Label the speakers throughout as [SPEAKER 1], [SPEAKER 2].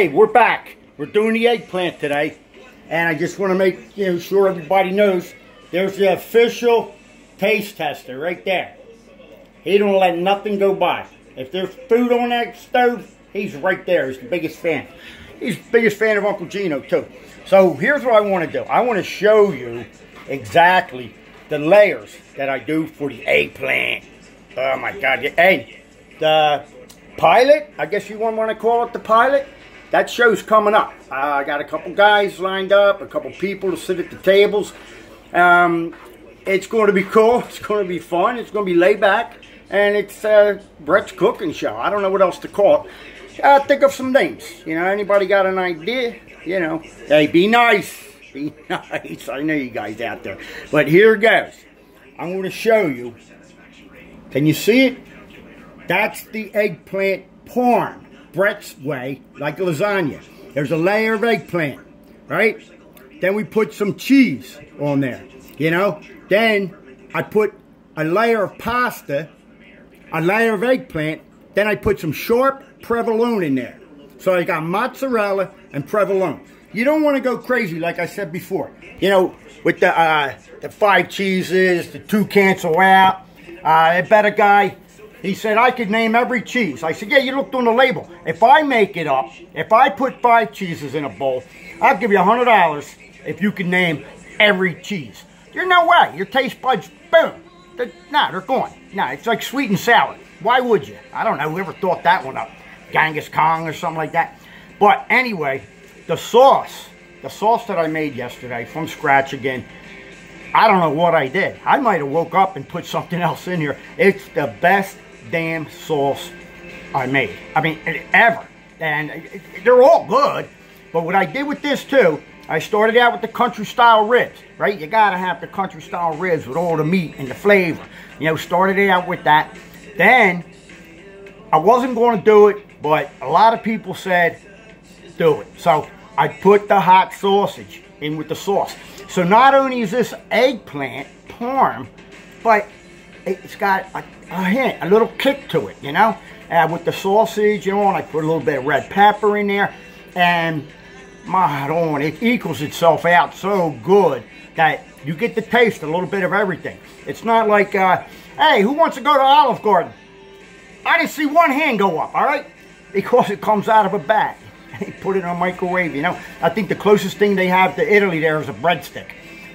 [SPEAKER 1] Hey, we're back. We're doing the eggplant today. And I just want to make you know, sure everybody knows there's the official taste tester right there. He don't let nothing go by. If there's food on that stove, he's right there. He's the biggest fan. He's the biggest fan of Uncle Gino, too. So here's what I want to do. I want to show you exactly the layers that I do for the eggplant. Oh, my God. Hey, the pilot, I guess you want to call it the pilot, that show's coming up. Uh, I got a couple guys lined up, a couple people to sit at the tables. Um, it's going to be cool. It's going to be fun. It's going to be laid back. And it's uh, Bret's cooking show. I don't know what else to call it. Uh, think of some names. You know, anybody got an idea? You know, hey, be nice. Be nice. I know you guys out there. But here it goes. I'm going to show you. Can you see it? That's the eggplant parm. Bret's way, like lasagna. There's a layer of eggplant, right? Then we put some cheese on there, you know? Then I put a layer of pasta, a layer of eggplant, then I put some sharp provolone in there. So I got mozzarella and provolone. You don't want to go crazy, like I said before. You know, with the uh, the five cheeses, the two cancel out. Uh, bet a guy he said, I could name every cheese. I said, yeah, you looked on the label. If I make it up, if I put five cheeses in a bowl, I'll give you a $100 if you can name every cheese. There's no way. Your taste buds, boom. They're, nah, they're gone. Nah, it's like sweet and sour. Why would you? I don't know. Whoever thought that one up? Genghis Khan or something like that. But anyway, the sauce, the sauce that I made yesterday from scratch again, I don't know what I did. I might have woke up and put something else in here. It's the best damn sauce I made. I mean, ever. And they're all good. But what I did with this too, I started out with the country style ribs, right? You gotta have the country style ribs with all the meat and the flavor. You know, started it out with that. Then, I wasn't going to do it, but a lot of people said, do it. So, I put the hot sausage in with the sauce. So not only is this eggplant parm, but it's got a, a hint, a little kick to it, you know? Uh, with the sausage, you know, and I put a little bit of red pepper in there. And, my God, it equals itself out so good that you get to taste a little bit of everything. It's not like, uh, hey, who wants to go to Olive Garden? I didn't see one hand go up, all right? Because it comes out of a bag. They put it in a microwave, you know? I think the closest thing they have to Italy there is a breadstick.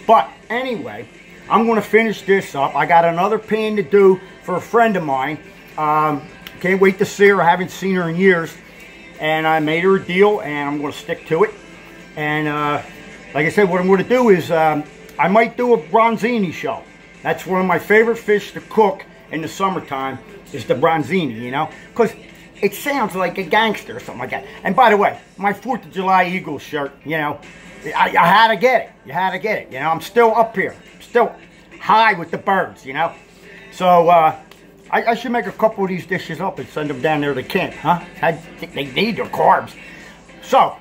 [SPEAKER 1] But anyway, I'm going to finish this up. I got another pan to do for a friend of mine. Um, can't wait to see her. I haven't seen her in years. And I made her a deal, and I'm going to stick to it. And uh, like I said, what I'm going to do is um, I might do a bronzini show. That's one of my favorite fish to cook in the summertime is the bronzini, you know? Because it sounds like a gangster or something like that. And by the way, my 4th of July Eagles shirt, you know, I, I had to get it. You had to get it. You know, I'm still up here still high with the birds, you know. So uh, I, I, should make a couple of these dishes up and send them down there to camp, huh? I think they need their carbs. So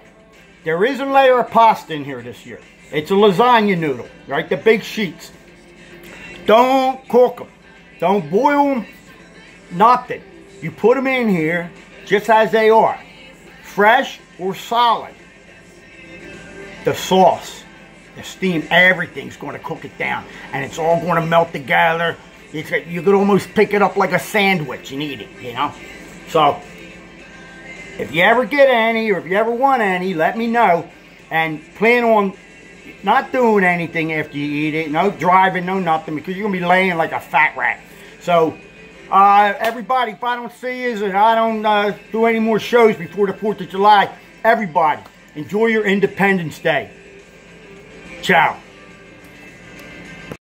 [SPEAKER 1] there is a layer of pasta in here this year. It's a lasagna noodle, right? The big sheets. Don't cook them. Don't boil them. Nothing. You put them in here just as they are. Fresh or solid. The sauce the steam, everything's going to cook it down. And it's all going to melt together. It's, you could almost pick it up like a sandwich and eat it, you know? So, if you ever get any or if you ever want any, let me know. And plan on not doing anything after you eat it. No driving, no nothing, because you're going to be laying like a fat rat. So, uh, everybody, if I don't see you and I don't uh, do any more shows before the 4th of July, everybody, enjoy your Independence Day. Ciao.